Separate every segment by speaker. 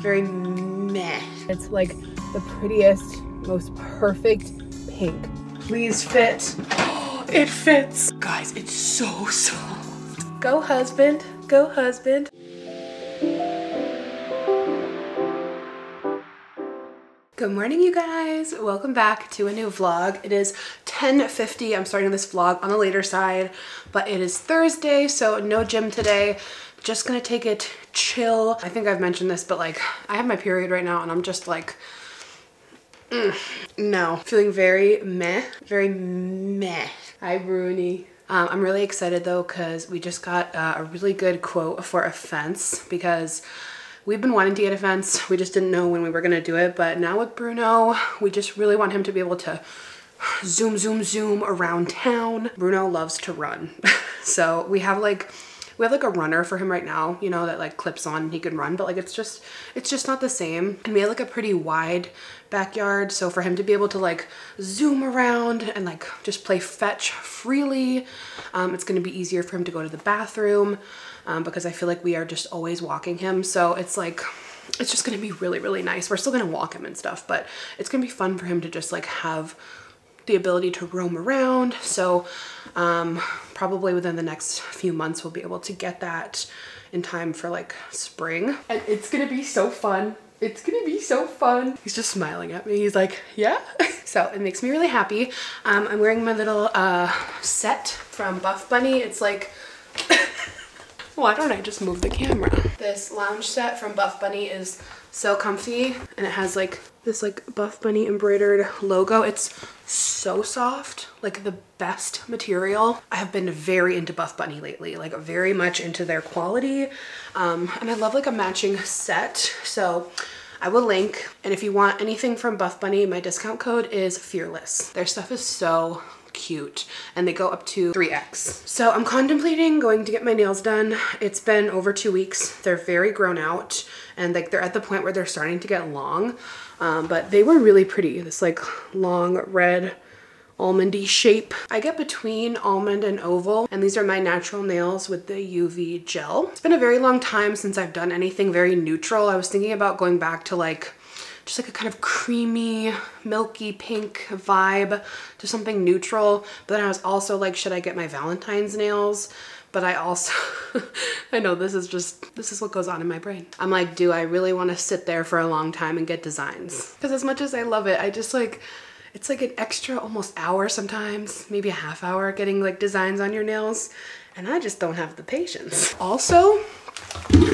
Speaker 1: very meh. It's like the prettiest, most perfect pink. Please fit. it fits. Guys, it's so soft. Go husband, go husband. Good morning, you guys. Welcome back to a new vlog. It is 10.50. I'm starting this vlog on the later side, but it is Thursday, so no gym today. Just gonna take it chill. I think I've mentioned this, but like, I have my period right now and I'm just like, mm, no. Feeling very meh, very meh. Hi, Bruni. Um, I'm really excited though, because we just got uh, a really good quote for a fence because We've been wanting to get a fence. We just didn't know when we were gonna do it, but now with Bruno, we just really want him to be able to zoom, zoom, zoom around town. Bruno loves to run. so we have like, we have like a runner for him right now, you know, that like clips on and he can run, but like it's just, it's just not the same. And we have like a pretty wide backyard. So for him to be able to like zoom around and like just play fetch freely, um, it's gonna be easier for him to go to the bathroom um, because I feel like we are just always walking him. So it's like, it's just gonna be really, really nice. We're still gonna walk him and stuff, but it's gonna be fun for him to just like have the ability to roam around. So um, probably within the next few months, we'll be able to get that in time for like spring. And it's gonna be so fun. It's gonna be so fun. He's just smiling at me. He's like, yeah. so it makes me really happy. Um, I'm wearing my little uh, set from Buff Bunny. It's like why don't I just move the camera? This lounge set from Buff Bunny is so comfy and it has like this like Buff Bunny embroidered logo. It's so soft, like the best material. I have been very into Buff Bunny lately, like very much into their quality. Um, and I love like a matching set. So I will link. And if you want anything from Buff Bunny, my discount code is fearless. Their stuff is so cute and they go up to 3x. So I'm contemplating going to get my nails done. It's been over two weeks. They're very grown out and like they're at the point where they're starting to get long. Um, but they were really pretty. This like long red almondy shape. I get between almond and oval and these are my natural nails with the UV gel. It's been a very long time since I've done anything very neutral. I was thinking about going back to like just like a kind of creamy, milky pink vibe to something neutral. But then I was also like, should I get my Valentine's nails? But I also, I know this is just, this is what goes on in my brain. I'm like, do I really want to sit there for a long time and get designs? Because as much as I love it, I just like, it's like an extra almost hour sometimes, maybe a half hour getting like designs on your nails. And I just don't have the patience. Also,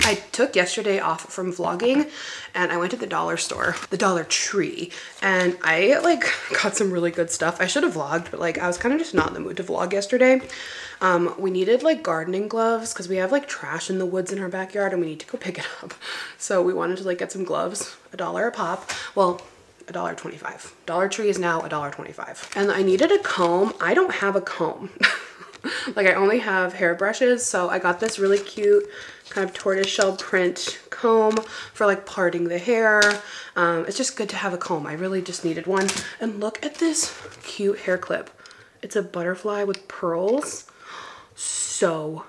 Speaker 1: I took yesterday off from vlogging and I went to the dollar store, the Dollar Tree, and I like got some really good stuff. I should have vlogged, but like I was kind of just not in the mood to vlog yesterday. Um, we needed like gardening gloves because we have like trash in the woods in our backyard and we need to go pick it up. So we wanted to like get some gloves, a dollar a pop. Well, a dollar 25. Dollar Tree is now a dollar 25. And I needed a comb. I don't have a comb. like I only have hairbrushes. So I got this really cute kind of tortoiseshell print comb for like parting the hair. Um, it's just good to have a comb. I really just needed one. And look at this cute hair clip. It's a butterfly with pearls. So,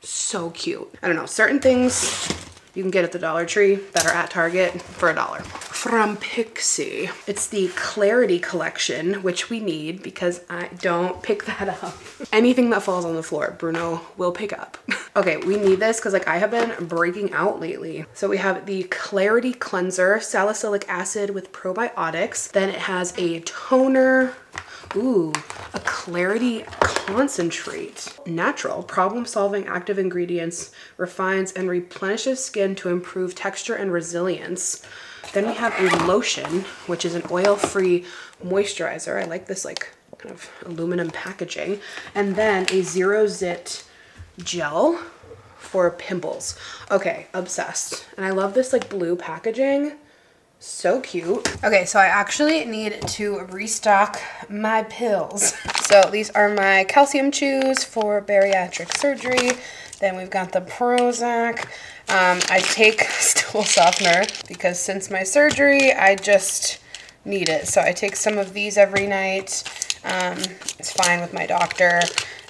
Speaker 1: so cute. I don't know, certain things you can get at the Dollar Tree that are at Target for a dollar. From Pixi. It's the Clarity Collection, which we need because I don't pick that up. Anything that falls on the floor, Bruno will pick up. okay, we need this because like I have been breaking out lately. So we have the Clarity Cleanser, salicylic acid with probiotics. Then it has a toner, Ooh, a clarity concentrate. Natural, problem-solving active ingredients, refines and replenishes skin to improve texture and resilience. Then we have a lotion, which is an oil-free moisturizer. I like this like kind of aluminum packaging. And then a zero zit gel for pimples. Okay, obsessed. And I love this like blue packaging. So cute. Okay, so I actually need to restock my pills. So these are my calcium chews for bariatric surgery. Then we've got the Prozac. Um, I take stool softener because since my surgery, I just need it. So I take some of these every night. Um, it's fine with my doctor.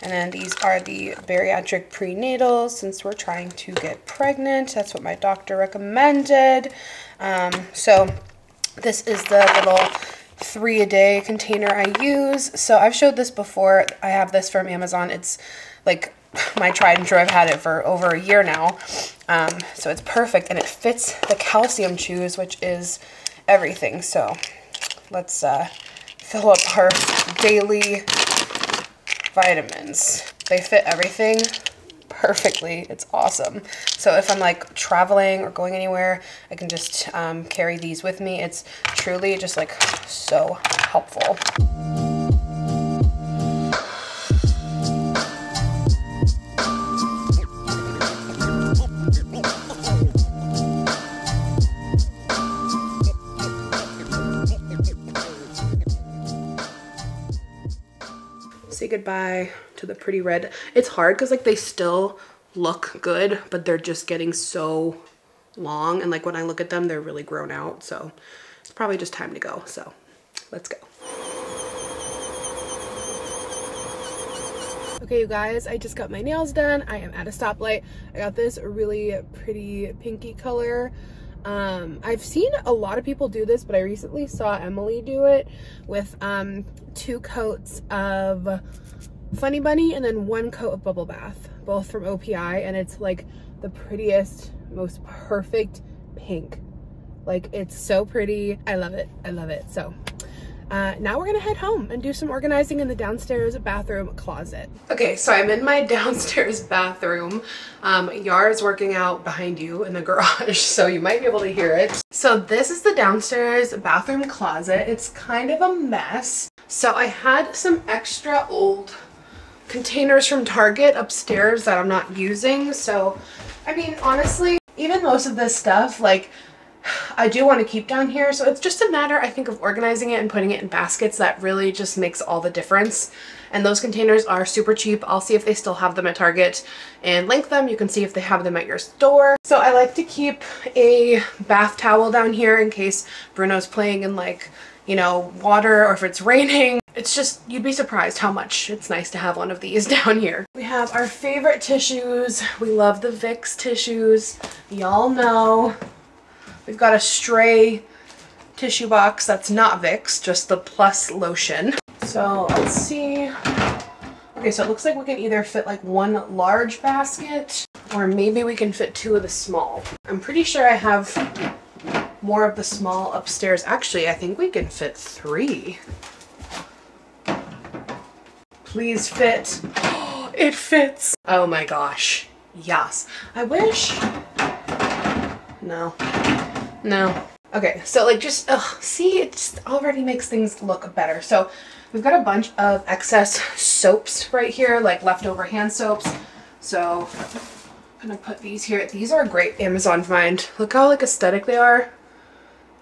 Speaker 1: And then these are the bariatric prenatal since we're trying to get pregnant. That's what my doctor recommended. Um, so this is the little three a day container I use. So I've showed this before. I have this from Amazon. It's like my tried and true. I've had it for over a year now. Um, so it's perfect and it fits the calcium chews, which is everything. So let's uh, fill up our daily vitamins. They fit everything perfectly. It's awesome. So if I'm like traveling or going anywhere, I can just um, carry these with me. It's truly just like so helpful. say goodbye to the pretty red. It's hard because like they still look good, but they're just getting so long. And like when I look at them, they're really grown out. So it's probably just time to go. So let's go. Okay, you guys, I just got my nails done. I am at a stoplight. I got this really pretty pinky color. Um, I've seen a lot of people do this, but I recently saw Emily do it with um, two coats of Funny Bunny and then one coat of Bubble Bath, both from OPI, and it's like the prettiest, most perfect pink. Like, it's so pretty. I love it. I love it. So uh, now we're gonna head home and do some organizing in the downstairs bathroom closet. Okay, so I'm in my downstairs bathroom. Um, Yar is working out behind you in the garage, so you might be able to hear it. So this is the downstairs bathroom closet. It's kind of a mess. So I had some extra old containers from Target upstairs that I'm not using. So, I mean, honestly, even most of this stuff, like, I do want to keep down here. So it's just a matter, I think, of organizing it and putting it in baskets that really just makes all the difference. And those containers are super cheap. I'll see if they still have them at Target and link them. You can see if they have them at your store. So I like to keep a bath towel down here in case Bruno's playing in like, you know, water or if it's raining. It's just, you'd be surprised how much it's nice to have one of these down here. We have our favorite tissues. We love the Vicks tissues. Y'all know We've got a stray tissue box that's not Vicks, just the plus lotion. So let's see. Okay, so it looks like we can either fit like one large basket or maybe we can fit two of the small. I'm pretty sure I have more of the small upstairs. Actually, I think we can fit three. Please fit. it fits. Oh my gosh. Yes. I wish. No. No. Okay, so like just, ugh, see, it just already makes things look better. So we've got a bunch of excess soaps right here, like leftover hand soaps. So I'm gonna put these here. These are a great Amazon find. Look how like aesthetic they are.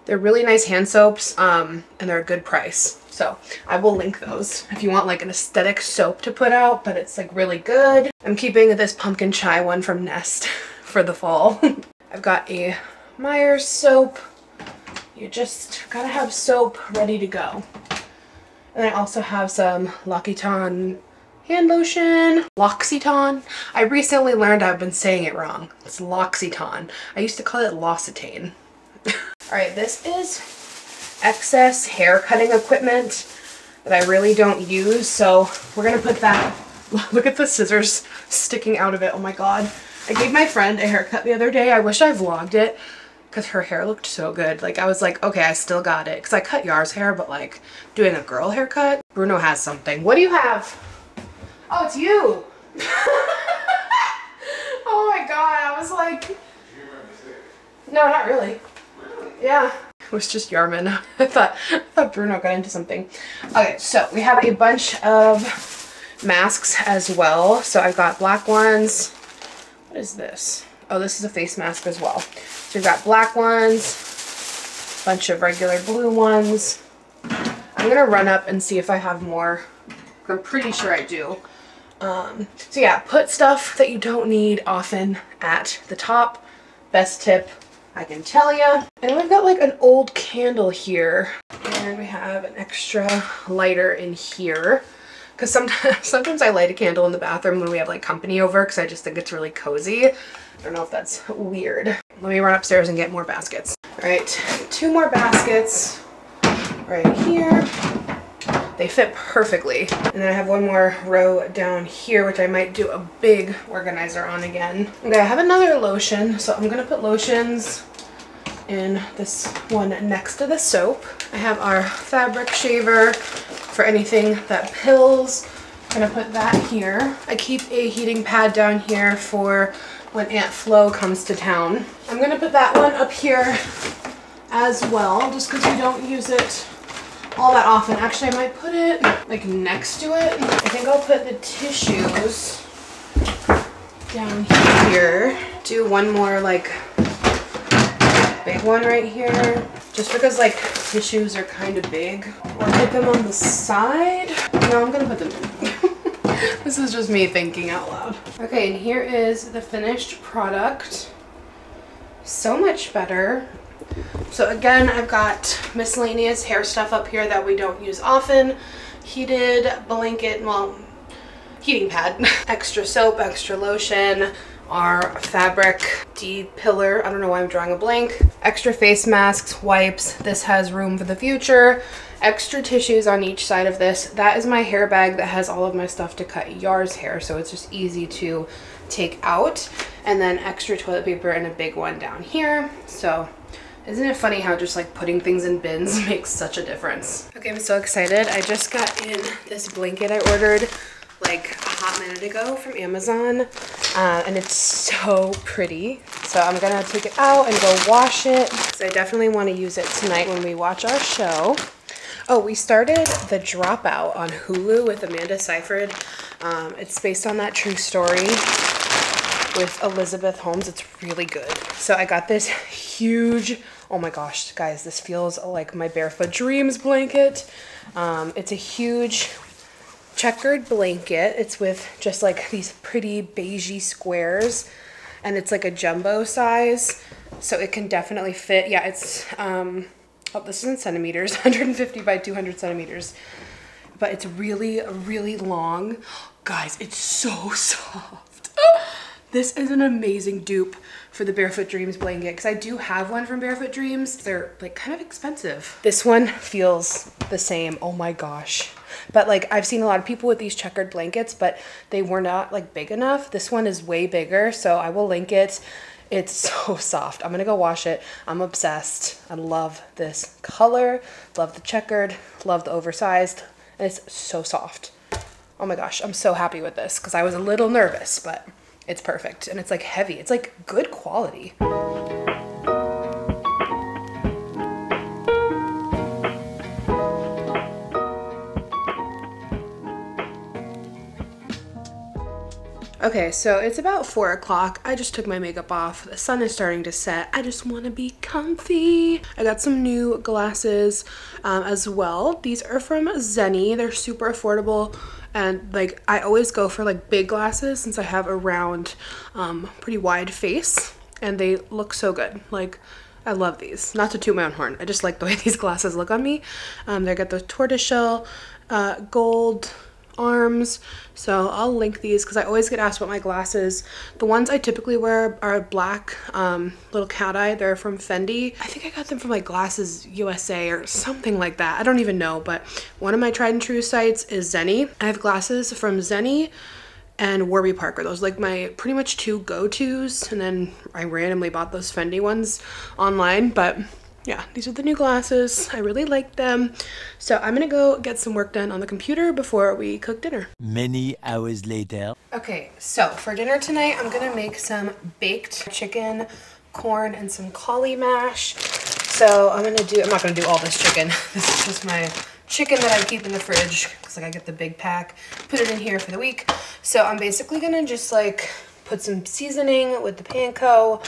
Speaker 1: They're really nice hand soaps um, and they're a good price. So I will link those if you want like an aesthetic soap to put out, but it's like really good. I'm keeping this pumpkin chai one from Nest for the fall. I've got a Meyer's soap. You just gotta have soap ready to go. And I also have some L'Occitane hand lotion. L'Occitane. I recently learned I've been saying it wrong. It's L'Occitane. I used to call it L'Occitane. Alright, this is excess hair cutting equipment that I really don't use. So we're gonna put that, look at the scissors sticking out of it. Oh my God. I gave my friend a haircut the other day. I wish I vlogged it because her hair looked so good. Like I was like, okay, I still got it. Because I cut Yar's hair, but like doing a girl haircut, Bruno has something. What do you have? Oh, it's you. oh my God, I was like, no, not really. Yeah, it was just Yarman. I thought, I thought Bruno got into something. Okay, so we have a bunch of masks as well. So I've got black ones. What is this? Oh, this is a face mask as well. So we've got black ones, bunch of regular blue ones. I'm gonna run up and see if I have more. I'm pretty sure I do. Um, so yeah, put stuff that you don't need often at the top. Best tip I can tell you. And we've got like an old candle here. And we have an extra lighter in here. because sometimes, sometimes I light a candle in the bathroom when we have like company over because I just think it's really cozy. I don't know if that's weird. Let me run upstairs and get more baskets. All right, two more baskets right here. They fit perfectly. And then I have one more row down here, which I might do a big organizer on again. Okay, I have another lotion, so I'm gonna put lotions in this one next to the soap. I have our fabric shaver for anything that pills. I'm gonna put that here. I keep a heating pad down here for when Aunt Flo comes to town. I'm gonna put that one up here as well, just because we don't use it all that often. Actually, I might put it like next to it. I think I'll put the tissues down here. Do one more like big one right here. Just because like tissues are kind of big. Or put them on the side. No, I'm gonna put them in. this is just me thinking out loud. Okay, and here is the finished product. So much better. So again, I've got miscellaneous hair stuff up here that we don't use often. Heated blanket, well, heating pad, extra soap, extra lotion, our fabric de-piller. I don't know why I'm drawing a blank. Extra face masks, wipes. This has room for the future. Extra tissues on each side of this. That is my hair bag that has all of my stuff to cut Yar's hair, so it's just easy to take out. And then extra toilet paper and a big one down here. So isn't it funny how just like putting things in bins makes such a difference? Okay, I'm so excited. I just got in this blanket I ordered like a hot minute ago from Amazon uh, and it's so pretty. So I'm gonna take it out and go wash it. So I definitely wanna use it tonight when we watch our show. Oh, we started The Dropout on Hulu with Amanda Seyfried. Um, it's based on that true story with Elizabeth Holmes. It's really good. So I got this huge, oh my gosh, guys, this feels like my Barefoot Dreams blanket. Um, it's a huge checkered blanket. It's with just like these pretty beigey squares and it's like a jumbo size. So it can definitely fit. Yeah, it's, um, oh, this is in centimeters, 150 by 200 centimeters. But it's really, really long. Guys, it's so soft. This is an amazing dupe for the Barefoot Dreams blanket because I do have one from Barefoot Dreams. They're like kind of expensive. This one feels the same. Oh my gosh. But like I've seen a lot of people with these checkered blankets, but they were not like big enough. This one is way bigger, so I will link it. It's so soft. I'm gonna go wash it. I'm obsessed. I love this color, love the checkered, love the oversized, and it's so soft. Oh my gosh, I'm so happy with this because I was a little nervous, but it's perfect. And it's like heavy. It's like good quality. Okay, so it's about four o'clock. I just took my makeup off. The sun is starting to set. I just want to be comfy. I got some new glasses um, as well. These are from Zenni. They're super affordable and like I always go for like big glasses since I have a round um, pretty wide face and they look so good. Like I love these. Not to toot my own horn. I just like the way these glasses look on me. Um, they got the tortoiseshell uh, gold arms. So I'll link these because I always get asked about my glasses. The ones I typically wear are black um, little cat eye. They're from Fendi. I think I got them from like Glasses USA or something like that. I don't even know, but one of my tried and true sites is Zenni. I have glasses from Zenni and Warby Parker. Those like my pretty much two go-tos. And then I randomly bought those Fendi ones online, but yeah, these are the new glasses. I really like them. So I'm gonna go get some work done on the computer before we cook dinner.
Speaker 2: Many hours later.
Speaker 1: Okay, so for dinner tonight, I'm gonna make some baked chicken, corn, and some cauli mash. So I'm gonna do, I'm not gonna do all this chicken. This is just my chicken that I keep in the fridge because like I get the big pack, put it in here for the week. So I'm basically gonna just like put some seasoning with the panko,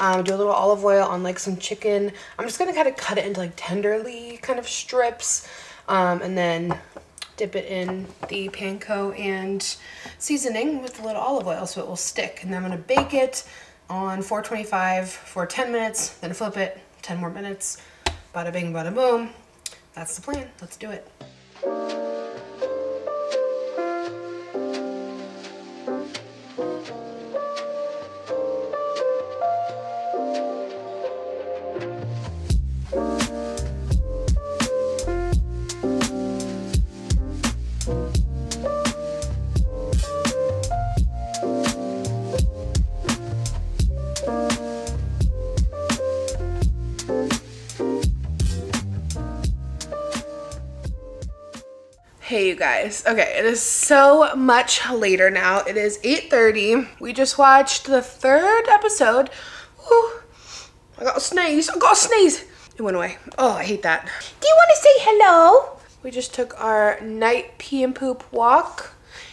Speaker 1: um, do a little olive oil on like some chicken. I'm just gonna kind of cut it into like tenderly kind of strips um, and then dip it in the panko and seasoning with a little olive oil so it will stick. And then I'm gonna bake it on 425 for 10 minutes, then flip it, 10 more minutes, bada bing, bada boom. That's the plan, let's do it. Hey you guys. Okay, it is so much later now. It is 8.30. We just watched the third episode. Ooh, I got a sneeze. I got a sneeze. It went away. Oh, I hate that. Do you want to say hello? We just took our night pee and poop walk.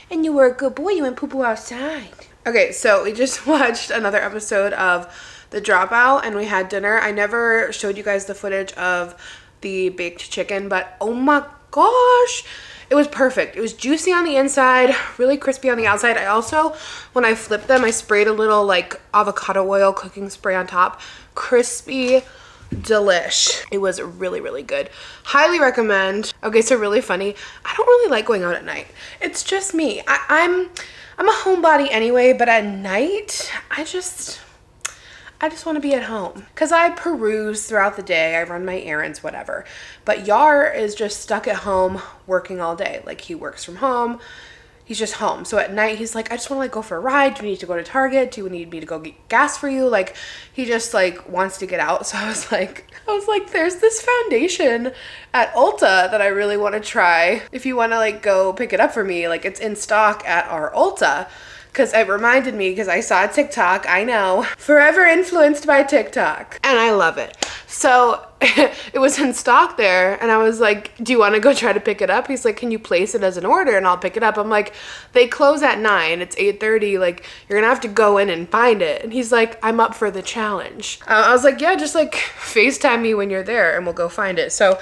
Speaker 1: And you were a good boy. You went poo poo outside. Okay, so we just watched another episode of The Dropout and we had dinner. I never showed you guys the footage of the baked chicken, but oh my gosh it was perfect. It was juicy on the inside, really crispy on the outside. I also, when I flipped them, I sprayed a little like avocado oil cooking spray on top. Crispy, delish. It was really, really good. Highly recommend. Okay, so really funny. I don't really like going out at night. It's just me. I, I'm, I'm a homebody anyway, but at night, I just, I just want to be at home because I peruse throughout the day. I run my errands, whatever. But Yar is just stuck at home working all day. Like he works from home. He's just home. So at night, he's like, I just want to like go for a ride. Do you need to go to Target? Do you need me to go get gas for you? Like he just like wants to get out. So I was like, I was like, there's this foundation at Ulta that I really want to try. If you want to like go pick it up for me, like it's in stock at our Ulta because it reminded me because I saw TikTok, I know, forever influenced by TikTok, and I love it. So it was in stock there, and I was like, Do you want to go try to pick it up? He's like, Can you place it as an order and I'll pick it up? I'm like, They close at 9, it's 8:30, like, you're gonna have to go in and find it. And he's like, I'm up for the challenge. Uh, I was like, Yeah, just like FaceTime me when you're there and we'll go find it. So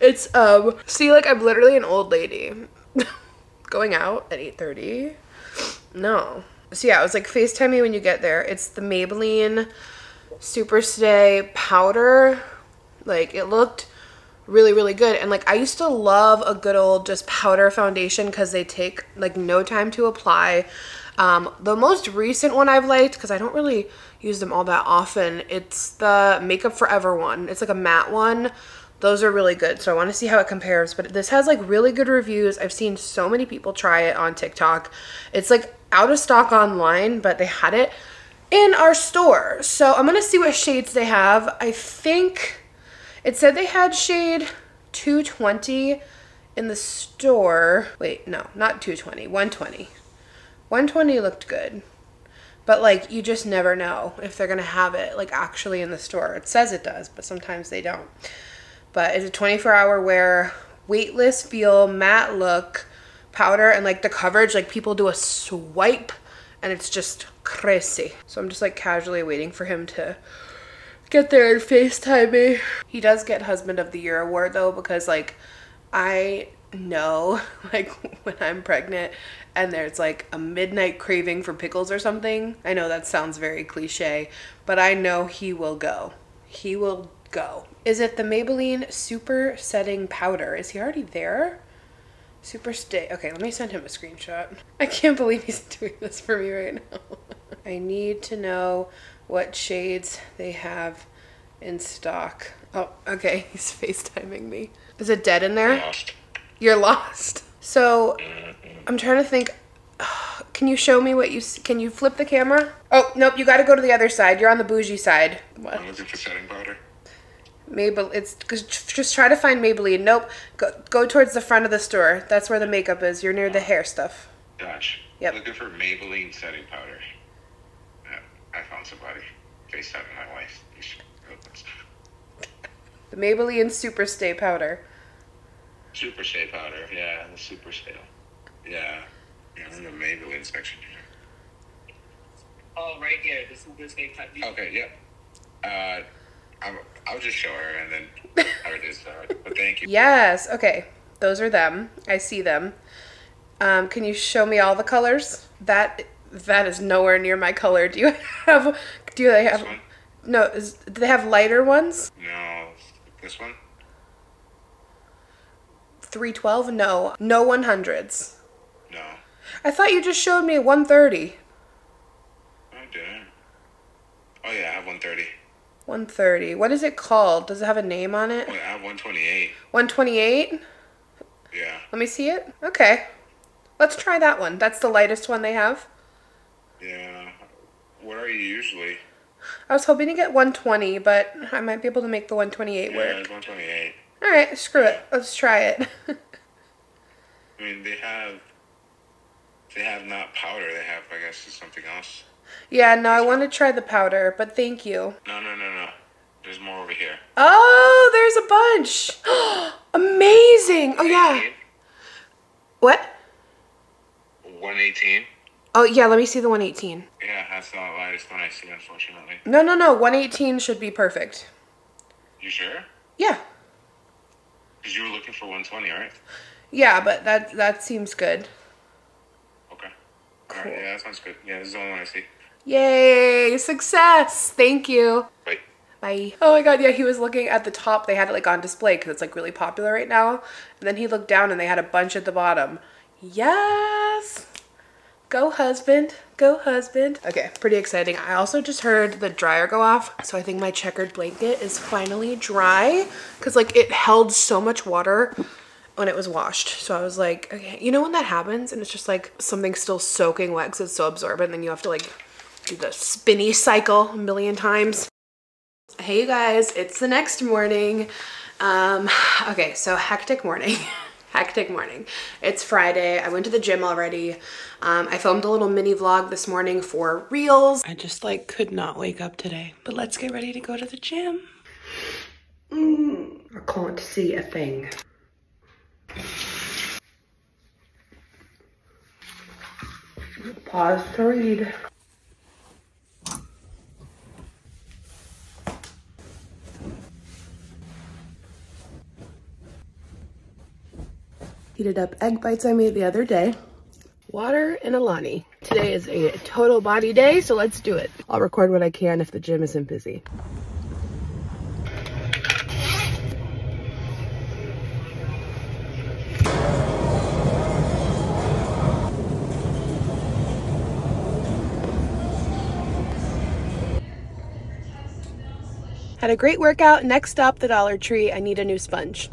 Speaker 1: it's, um, see, like, I'm literally an old lady going out at 8:30 no. So yeah, it was like FaceTime me when you get there. It's the Maybelline Super Stay powder. Like it looked really really good and like I used to love a good old just powder foundation because they take like no time to apply. Um, the most recent one I've liked because I don't really use them all that often. It's the Makeup Forever one. It's like a matte one. Those are really good. So I want to see how it compares. But this has like really good reviews. I've seen so many people try it on TikTok. It's like out of stock online, but they had it in our store. So I'm going to see what shades they have. I think it said they had shade 220 in the store. Wait, no, not 220, 120. 120 looked good. But like you just never know if they're going to have it like actually in the store. It says it does, but sometimes they don't. But it's a 24 hour wear, weightless feel, matte look, powder and like the coverage, like people do a swipe and it's just crazy. So I'm just like casually waiting for him to get there and FaceTime me. He does get Husband of the Year award though because like I know like when I'm pregnant and there's like a midnight craving for pickles or something. I know that sounds very cliche, but I know he will go. He will go. Is it the Maybelline Super Setting Powder? Is he already there? Super stay. Okay, let me send him a screenshot. I can't believe he's doing this for me right now. I need to know what shades they have in stock. Oh, okay. He's FaceTiming me. Is it dead in there?
Speaker 3: Lost.
Speaker 1: You're lost. So, I'm trying to think. Can you show me what you can you flip the camera? Oh, nope, you got to go to the other side. You're on the bougie side. What?
Speaker 3: I'm looking for setting powder.
Speaker 1: Maybelline. It's just try to find Maybelline. Nope. Go go towards the front of the store. That's where the makeup is. You're near the hair stuff.
Speaker 3: Gotcha.
Speaker 1: Yep.
Speaker 3: Looking for Maybelline setting powder. Yeah, I found somebody. FaceTime my wife.
Speaker 1: The Maybelline Super Stay powder.
Speaker 3: Super Stay powder. Yeah, the Super Stay. Yeah. Yeah, I'm in the Maybelline section.
Speaker 4: Oh, right here. This is this name type.
Speaker 3: Okay, yep. Uh, I'm, I'll just show her and then have her decide. But thank you.
Speaker 1: Yes. Okay. Those are them. I see them. Um, can you show me all the colors? That that is nowhere near my color. Do you have? Do they have?
Speaker 3: This one?
Speaker 1: No. Is, do they have lighter ones?
Speaker 3: No. This one?
Speaker 1: Three twelve? No. No one hundreds.
Speaker 3: No.
Speaker 1: I thought you just showed me one thirty.
Speaker 3: I didn't. Oh yeah, I have 130.
Speaker 1: 130. What is it called? Does it have a name on it?
Speaker 3: Well, I have 128.
Speaker 1: 128?
Speaker 3: Yeah.
Speaker 1: Let me see it. Okay. Let's try that one. That's the lightest one they have.
Speaker 3: Yeah. What are you usually?
Speaker 1: I was hoping to get 120, but I might be able to make the 128
Speaker 3: Yeah,
Speaker 1: work.
Speaker 3: it's 128.
Speaker 1: All right, screw it. Let's try it.
Speaker 3: I mean, they have. They have not powder. They have, I guess, something else.
Speaker 1: Yeah, no, I want to try the powder, but thank you.
Speaker 3: No, no, no, no. There's more over here.
Speaker 1: Oh, there's a bunch. Amazing. Oh, yeah. What?
Speaker 3: 118.
Speaker 1: Oh, yeah, let me see the 118.
Speaker 3: Yeah, that's the lightest one I see, unfortunately.
Speaker 1: No, no, no. 118 should be perfect.
Speaker 3: You sure?
Speaker 1: Yeah.
Speaker 3: Because you were looking for 120, right?
Speaker 1: Yeah, but that that seems good.
Speaker 3: Okay.
Speaker 1: Cool.
Speaker 3: Yeah, that sounds good. Yeah, this is the only one I see.
Speaker 1: Yay, success. Thank you.
Speaker 3: Wait.
Speaker 1: Bye. Oh my god, yeah, he was looking at the top. They had it like on display because it's like really popular right now. And then he looked down and they had a bunch at the bottom. Yes. Go husband. Go husband. Okay, pretty exciting. I also just heard the dryer go off. So I think my checkered blanket is finally dry because like it held so much water when it was washed. So I was like, okay, you know when that happens and it's just like something still soaking wet because it's so absorbent and then you have to like do the spinny cycle a million times. Hey you guys, it's the next morning. Um, okay, so hectic morning. hectic morning. It's Friday. I went to the gym already. Um, I filmed a little mini vlog this morning for Reels. I just like could not wake up today. But let's get ready to go to the gym. Mm, I can't see a thing. Pause to read. Heated up egg bites I made the other day. Water and Alani. Today is a total body day, so let's do it. I'll record what I can if the gym isn't busy. Had a great workout. Next stop, the Dollar Tree. I need a new sponge.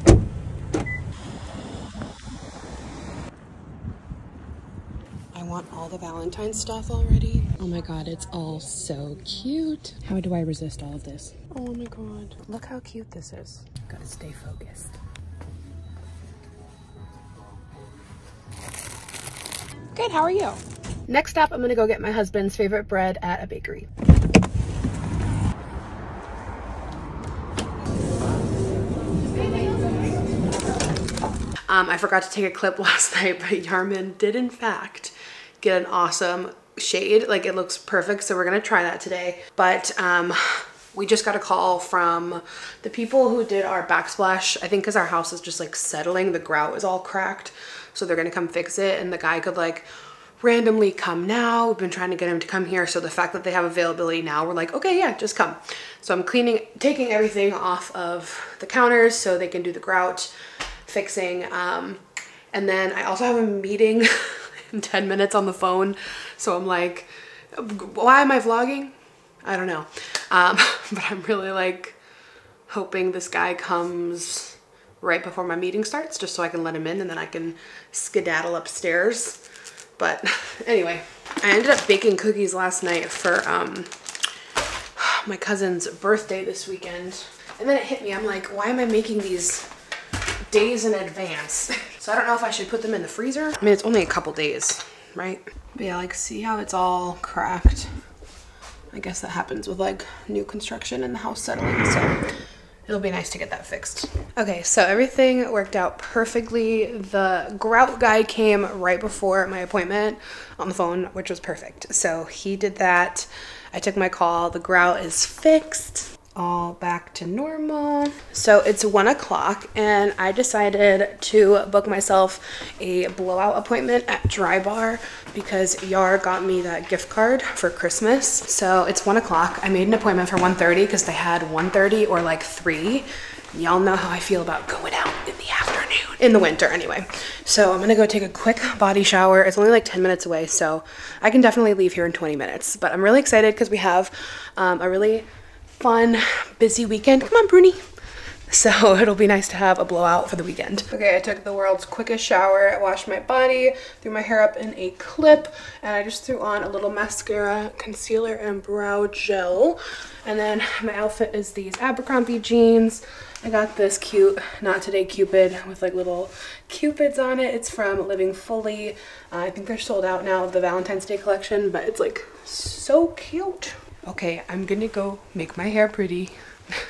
Speaker 1: I want all the Valentine stuff already. Oh my god, it's all so cute. How do I resist all of this? Oh my god. Look how cute this is. Gotta stay focused. Good, how are you? Next stop, I'm gonna go get my husband's favorite bread at a bakery. Um, I forgot to take a clip last night, but Yarman did in fact get an awesome shade. Like it looks perfect. So we're going to try that today. But um, we just got a call from the people who did our backsplash. I think because our house is just like settling, the grout is all cracked. So they're going to come fix it. And the guy could like randomly come now. We've been trying to get him to come here. So the fact that they have availability now, we're like, okay, yeah, just come. So I'm cleaning, taking everything off of the counters so they can do the grout fixing. Um, and then I also have a meeting in 10 minutes on the phone. So I'm like, why am I vlogging? I don't know. Um, but I'm really like hoping this guy comes right before my meeting starts just so I can let him in and then I can skedaddle upstairs. But anyway, I ended up baking cookies last night for um, my cousin's birthday this weekend. And then it hit me, I'm like, why am I making these days in advance. So I don't know if I should put them in the freezer. I mean, it's only a couple days, right? But yeah, like see how it's all cracked. I guess that happens with like new construction and the house settling. So it'll be nice to get that fixed. Okay, so everything worked out perfectly. The grout guy came right before my appointment on the phone, which was perfect. So he did that. I took my call. The grout is fixed all back to normal. So it's one o'clock and I decided to book myself a blowout appointment at Drybar because Yar got me that gift card for Christmas. So it's one o'clock. I made an appointment for 1.30 because they had 1.30 or like three. Y'all know how I feel about going out in the afternoon, in the winter anyway. So I'm gonna go take a quick body shower. It's only like 10 minutes away, so I can definitely leave here in 20 minutes. But I'm really excited because we have um, a really fun, busy weekend. Come on, Bruni. So it'll be nice to have a blowout for the weekend. Okay, I took the world's quickest shower. I washed my body, threw my hair up in a clip, and I just threw on a little mascara, concealer, and brow gel. And then my outfit is these Abercrombie jeans, I got this cute Not Today Cupid with like little cupids on it. It's from Living Fully. Uh, I think they're sold out now of the Valentine's Day collection, but it's like so cute. Okay, I'm gonna go make my hair pretty.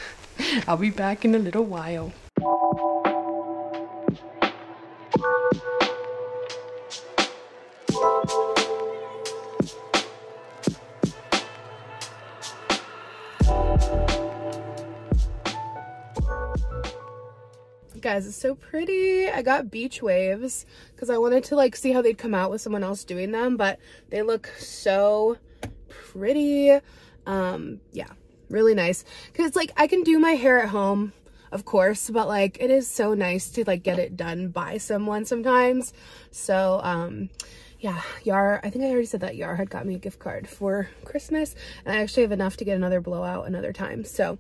Speaker 1: I'll be back in a little while. guys it's so pretty i got beach waves because i wanted to like see how they'd come out with someone else doing them but they look so pretty um yeah really nice. Because it's like i can do my hair at home of course but like it is so nice to like get it done by someone sometimes. So um yeah, Yar, I think I already said that Yar had got me a gift card for Christmas. And I actually have enough to get another blowout another time. So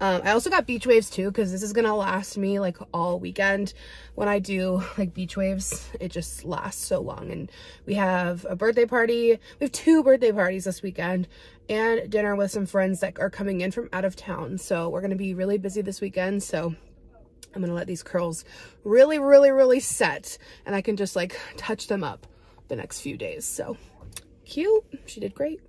Speaker 1: um, I also got beach waves too, because this is going to last me like all weekend. When I do like beach waves, it just lasts so long. And we have a birthday party. We have two birthday parties this weekend and dinner with some friends that are coming in from out of town. So we're going to be really busy this weekend. So I'm going to let these curls really, really, really set and I can just like touch them up the next few days. So cute. She did great.